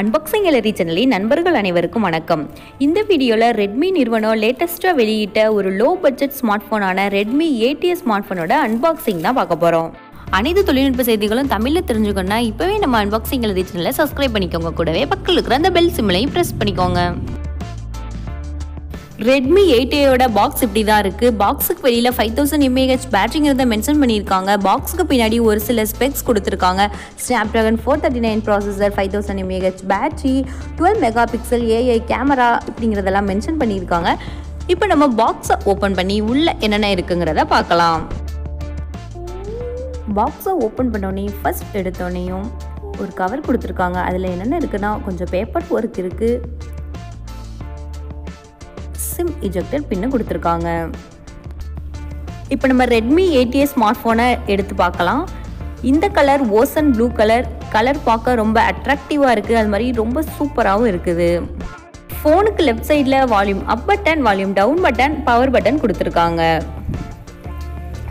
Unboxing எலரி சேனலின் நண்பர்கள் அனைவருக்கும் வணக்கம். இந்த வீடியோவில் ரெட்மி நிறுவனம் லேட்டஸ்ட்டாக வெளியிட்ட ஒரு லோ பட்ஜெட் ஸ்மார்ட் ஃபோனான ரெட்மி ஏடிஎஸ் ஸ்மார்ட் ஃபோனோட அன்பாக்சிங் தான் பார்க்க போகிறோம் அனைத்து தொழில்நுட்ப செய்திகளும் தமிழில் தெரிஞ்சுக்கணும்னா இப்போவே நம்ம அன்பாக்சிங் எலரி சேனலை சப்ஸ்கிரைப் பண்ணிக்கோங்க. கூடவே பக்கத்தில் இருக்கிற அந்த பெல் சிம்லையும் ப்ரெஸ் பண்ணிக்கோங்க. ரெட்மி எயிட் ஏயோட பாக்ஸ் இப்படி தான் இருக்குது பாக்ஸுக்கு வெளியில் ஃபைவ் தௌசண்ட் எம்ஏஹெச் பேட்டரிங்கிறத மென்ஷன் பண்ணியிருக்காங்க. பாக்ஸுக்கு பின்னாடி ஒரு சில ஸ்பெக்ஸ் கொடுத்துருக்காங்க. Snapdragon four thirty nine processor five thousand mAh battery dual megapixel AI camera இப்படிங்கிறதெல்லாம் mention பண்ணியிருக்காங்க. இப்போ நம்ம பாக்ஸை ஓப்பன் பண்ணி உள்ளே என்னென்ன இருக்குங்கிறத பார்க்கலாம். பாக்ஸை ஓப்பன் பண்ணோடனே ஃபர்ஸ்ட் எடுத்தோடனேயும் ஒரு கவர் கொடுத்துருக்காங்க. அதில் என்னென்ன இருக்குன்னா கொஞ்சம் பேப்பர் ஒர்க் இருக்குது இஜெக்டர் பின்னு கொடுத்துருக்காங்க. இப்போ நம்ம ரெட்மி ஏடிஏ ஸ்மார்ட் ஃபோனை எடுத்து பார்க்கலாம். இந்த colour ocean blue colour colour பார்க்க ரொம்ப அட்ராக்டிவாக இருக்குது அது மாதிரி ரொம்ப சூப்பராகவும் இருக்குது. ஃபோனுக்கு லெஃப்ட் சைடில் volume up button volume down button power button கொடுத்துருக்காங்க.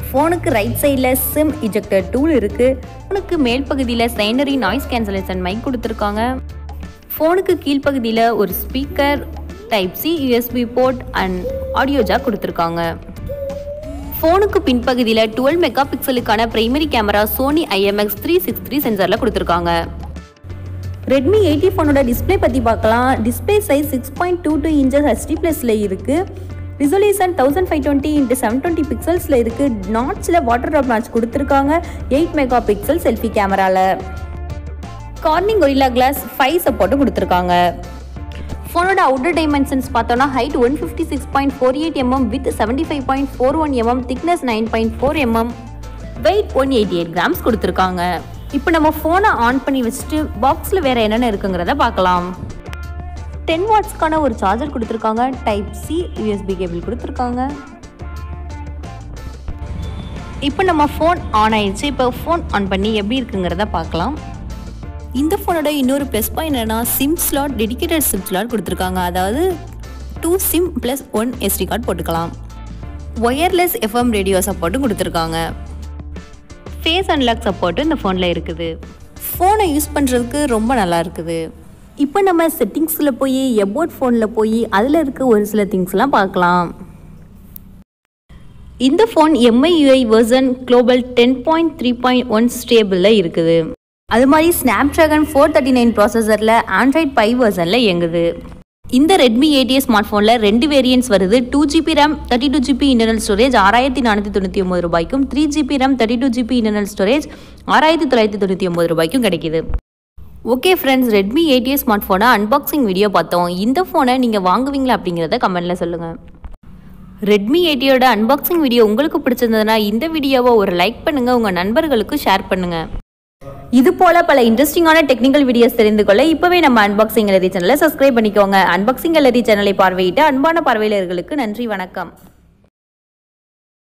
ஃபோனுக்கு ரைட் சைடில் சிம் இஜெக்டர் டூல் இருக்குது ஃபோனுக்கு மேல் பகுதியில் சைனரி நாய்ஸ் கேன்சலேஷன் மைக் கொடுத்துருக்காங்க. ஃபோனுக்கு கீழ்ப்பகுதியில் ஒரு speaker type C USB port and audio jack கொடுத்துருக்காங்க. ஃபோனுக்கு பின்பகுதியில் டுவெல் மெகா பிக்சலுக்கான primary camera Sony IMX three six three சென்சரில் கொடுத்துருக்காங்க. ரெட்மி எயிட்டி ஃபோனோட டிஸ்பிளே பற்றி பார்க்கலாம். Display size six point two two inches HD ப்ளஸில் இருக்குது resolution thousand five twenty into seven twenty பிக்சல்ஸில் இருக்குது நாட்ஸில் வாட்டர் ட்ராப் நாட்ச் கொடுத்துருக்காங்க. எயிட் மெகா பிக்சல் செல்ஃபி கேமராவில் கார்னிங் ஒரிலா கிளாஸ் ஃபைவ் சப்போர்ட்டும் கொடுத்துருக்காங்க. ஃபோனோட அவுட்டர் டைமென்ஷன்ஸ் பார்த்தோன்னா height one fifty six point four eight mm with seventy five point four one mm thickness nine point four mm weight one eighty eight grams கொடுத்துருக்காங்க. இப்போ நம்ம ஃபோனை on பண்ணி வச்சுட்டு பாக்ஸில் வேறு என்னென்ன இருக்குங்கிறத பார்க்கலாம். டென் வாட்ஸ்க்கான ஒரு சார்ஜர் கொடுத்துருக்காங்க. டைப் சி யூஎஸ்பி கேபிள் கொடுத்துருக்காங்க. இப்போ நம்ம ஃபோன் ஆன் ஆயிடுச்சு. இப்போ ஃபோன் ஆன் பண்ணி எப்படி இருக்குங்கிறத பார்க்கலாம். இந்த ஃபோனோட இன்னொரு ப்ளஸ் பாயிண்ட் என்னென்னா SIM slot dedicated SIM slot கொடுத்துருக்காங்க. அதாவது two SIM plus one SD card போட்டுக்கலாம். ஒயர்லெஸ் எஃப்எம் ரேடியோ சப்போர்ட்டும் கொடுத்துருக்காங்க. ஃபேஸ் அன்லாக் சப்போர்ட்டும் இந்த ஃபோனில் இருக்குது. ஃபோனை யூஸ் பண்ணுறதுக்கு ரொம்ப நல்லா இருக்குது. இப்போ நம்ம செட்டிங்ஸில் போய் எபோட் ஃபோனில் போய் அதில் இருக்க ஒரு சில திங்ஸ்லாம் பார்க்கலாம். இந்த phone MIUI version global ten point three point one ஸ்டேபிளில் இருக்குது. அது மாதிரி snap dragon four thirty nine ப்ராசஸரில் ஆண்ட்ராய்ட் ஃபைவ் வெர்சனில் இயங்குது. இந்த ரெட்மி ஏடிஎஸ் ஸ்மார்ட் ஃபோனில் ரெண்டு வேரியன்ட்ஸ் வருது. Two GB RAM thirty two GB internal storage ஆறாயிரத்தி நானூற்றி தொண்ணூற்றி ஒம்பது ரூபாய்க்கும் three GB RAM thirty two GB internal storage ஆறாயிரத்தி தொள்ளாயிரத்தி தொண்ணூற்றி ஒம்பது ரூபாய்க்கும் கிடைக்குது. Okay friends Redmi ADS smart ஃபோனை அன்பாக்சிங் வீடியோ பார்த்தோம். இந்த ஃபோனை நீங்கள் வாங்குவீங்களா அப்படிங்கிறத கமெண்ட்டில் சொல்லுங்கள் ரெட்மி எயிட்டியோட அன்பாக்சிங் வீடியோ உங்களுக்கு பிடிச்சிருந்ததுன்னா இந்த வீடியோவை ஒரு லைக் பண்ணுங்கள் உங்கள் நண்பர்களுக்கு ஷேர் பண்ணுங்கள் இது போல பல இன்ட்ரெஸ்டிங்கான டெக்னிக்கல் வீடியோஸ் தெரிந்து கொள்ள இப்பவே நம்ம அன்பாக்சிங் எலரி சேனலை சப்ஸ்கிரைப் பண்ணிக்கோங்க. அன்பாக்சிங் எலரி சேனலை பார்வையிட்டு அன்பான பார்வையாளர்களுக்கு நன்றி வணக்கம்.